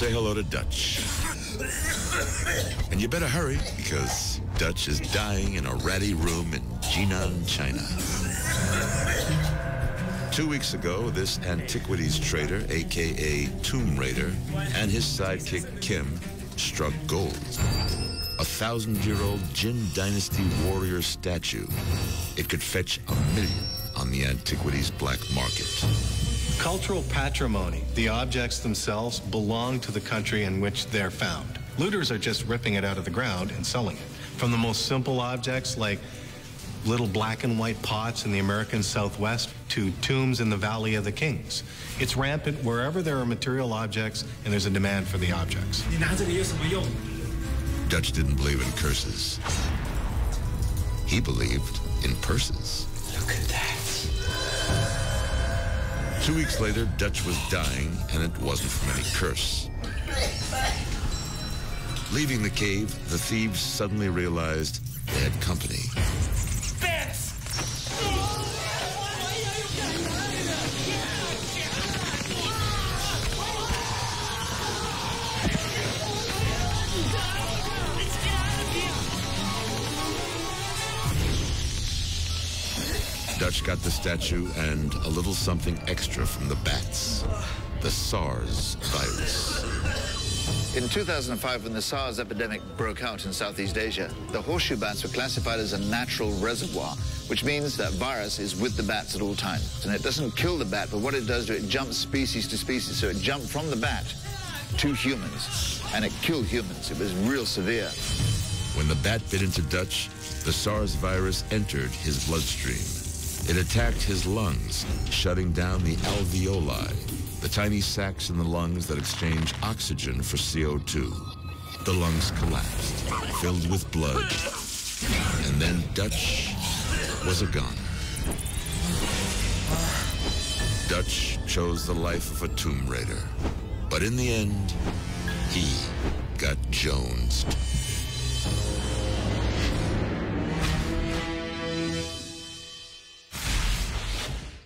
say hello to Dutch. And you better hurry because Dutch is dying in a ratty room in Jinan, China. Two weeks ago, this antiquities trader, aka Tomb Raider, and his sidekick Kim struck gold. A thousand-year-old Jin Dynasty warrior statue. It could fetch a million on the antiquities black market. Cultural patrimony, the objects themselves, belong to the country in which they're found. Looters are just ripping it out of the ground and selling it. From the most simple objects like little black and white pots in the American Southwest to tombs in the Valley of the Kings. It's rampant wherever there are material objects and there's a demand for the objects. Dutch didn't believe in curses. He believed in purses. Look at that. Two weeks later, Dutch was dying, and it wasn't from any curse. Leaving the cave, the thieves suddenly realized they had company. Dutch got the statue and a little something extra from the bats. The SARS virus. In 2005, when the SARS epidemic broke out in Southeast Asia, the horseshoe bats were classified as a natural reservoir, which means that virus is with the bats at all times. And it doesn't kill the bat, but what it does, do, it jumps species to species. So it jumped from the bat to humans, and it killed humans. It was real severe. When the bat bit into Dutch, the SARS virus entered his bloodstream. It attacked his lungs, shutting down the alveoli, the tiny sacs in the lungs that exchange oxygen for CO2. The lungs collapsed, filled with blood, and then Dutch was a goner. Dutch chose the life of a tomb raider, but in the end, he got jonesed.